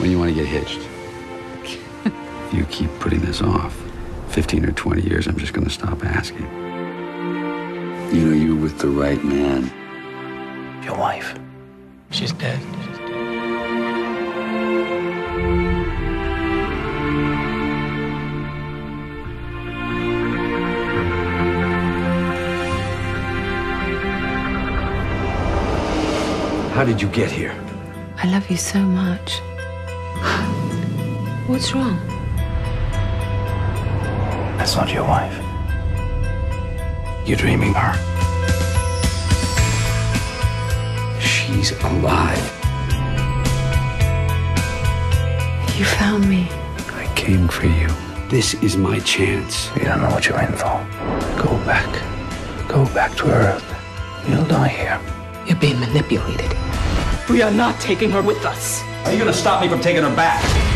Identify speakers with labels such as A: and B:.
A: When you want to get hitched? you keep putting this off, 15 or 20 years, I'm just going to stop asking. You know, you're with the right man.
B: Your wife. She's dead.
A: How did you get here?
C: I love you so much. What's wrong?
B: That's not your wife. You're dreaming her.
A: She's alive.
C: You found me.
A: I came for you. This is my chance.
B: You don't know what you're in for. Go back. Go back to Earth. You'll die here.
D: You're being manipulated. We are not taking her with us.
A: Are you to stop me from taking her back?